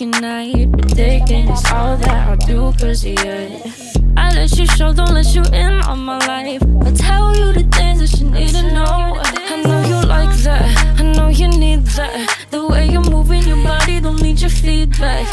your night. Taking is all that I'll do cause you. I let you show, don't let you in on my life. I tell you the things that you need to know. I know you like that, I know you need that. The way you're moving your body, don't need your feedback.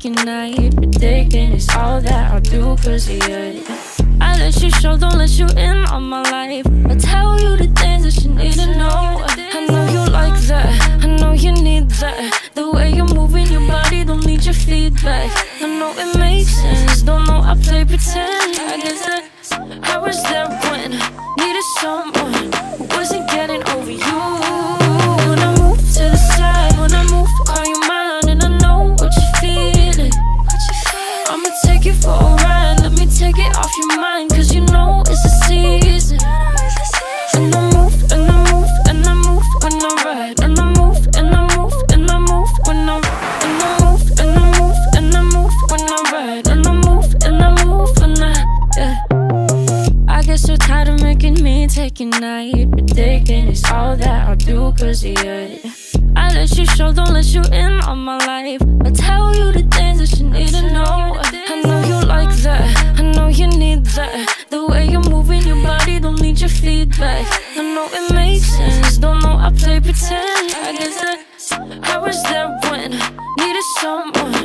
Your night, taking is all that I'll do cause of you. I let you show, don't let you in on my life. I tell you the things that you need to know. I know you like that, I know you need that. The way you're moving your body, don't need your feedback. I know it makes sense, don't know I play pretend. I guess that I was there when needed someone a ride, let me take it off your mind, cause you know it's a season. And I move, and I move, and I move when I ride, and I move, and I move, and I move when I and I move, and I move, and I move when I ride, and I move, and I move when I, yeah. I get so tired of making me take your night, taking is all that I'll do cause you. I let you show, don't let you in on my life. I tell you the things that you need to know. I know you like that, I know you need that. The way you're moving your body, don't need your feedback. I know it makes sense, don't know I play pretend. I guess that I was there when needed someone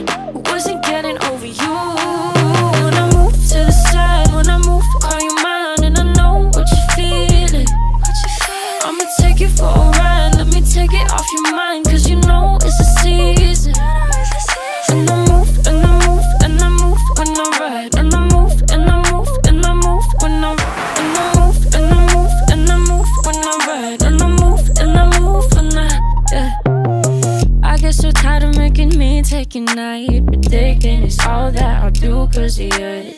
cause of you.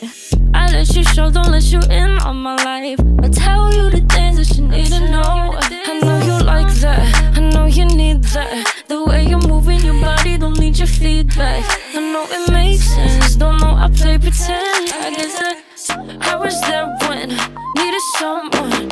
I let you show, don't let you in on my life. I tell you the things that you need to know. I know you like that, I know you need that. The way you're moving your body, don't need your feedback. I know it makes sense, don't know I play pretend. I guess that I was there when needed someone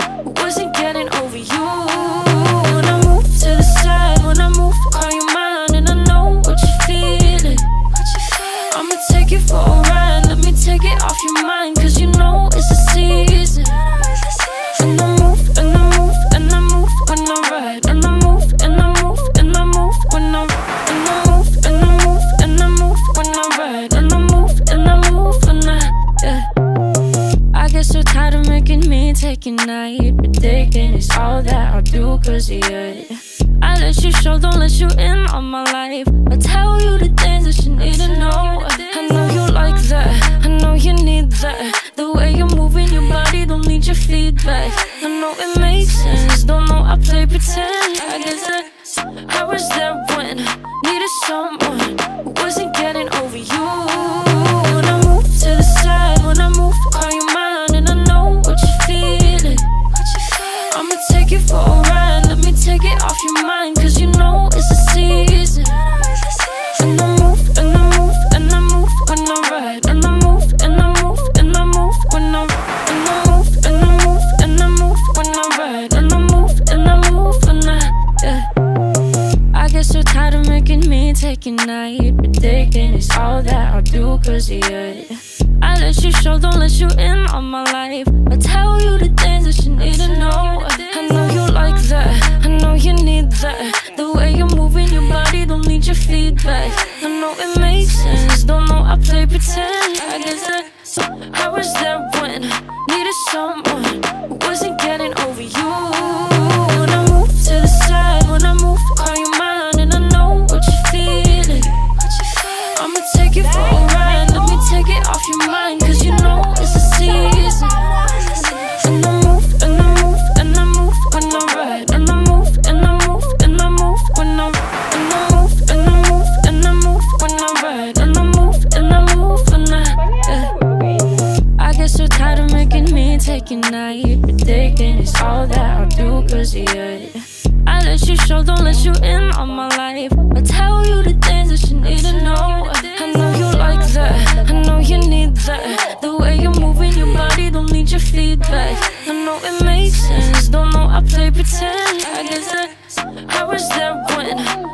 I'll do cause of you. I let you show, don't let you in on my life. I tell you the things that you need to know. I know you like that, I know you need that. The way you're moving your body, don't need your feedback. I know it makes sense, don't know I play pretend. I guess that I was there when needed someone who wasn't getting night, but taking is all that I'll do cause you. I let you show, don't let you in on my life. I tell you the things that you need to know. I know you like that, I know you need that. The way you're moving your body, don't need your feedback. I know it makes sense, don't know I play pretend. Night, but thinking it's all that I'll do cause you. I let you show, don't let you in on my life. I tell you the things that you need to know. I know you like that, I know you need that. The way you're moving your body, don't need your feedback. I know it makes sense, don't know I play pretend. I guess that I was there when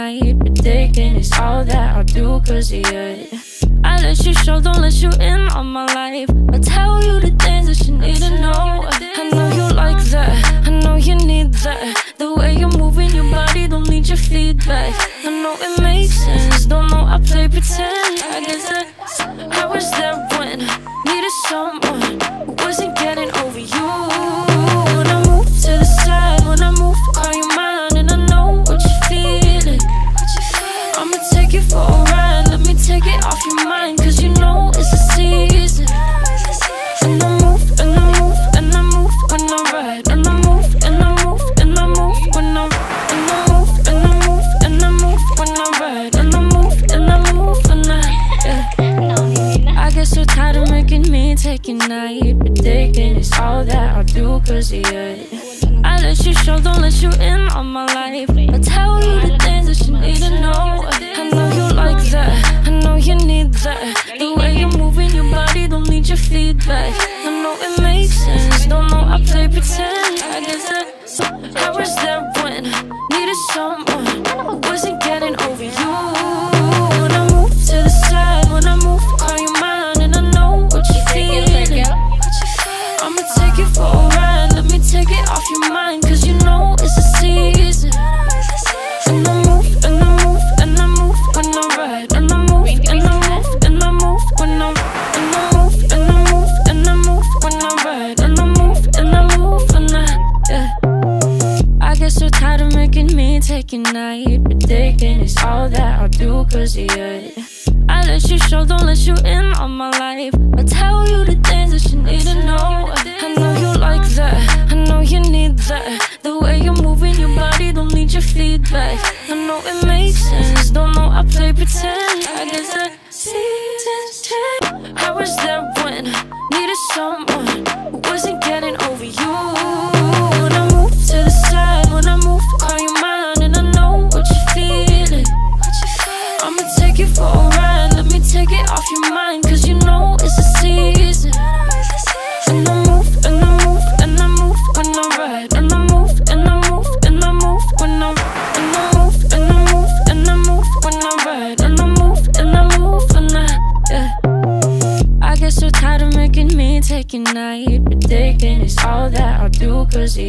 taking night, but thinking it's all that I'll do cause of you. I let you show, don't let you in on my life. I tell you the things that you need to know. I know you like that, I know you need that. The way you're moving your body, don't need your feedback. I know it makes sense, don't know I play pretend. I guess I I let you show, don't let you in on my life. I tell you the things that you need to know. I know you like that, I know you need that. The way you're moving your body, don't need your feedback. I know it makes sense, don't know I play pretend. I guess that I was there when needed someone, all that I'll do cause you. I let you show, don't let you in on my life. I tell you the things that you need night But thinking it's all that I'll do cause you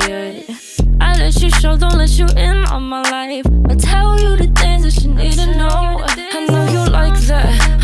I let you show, don't let you in on my life. I tell you the things that you need to know. I know you like that,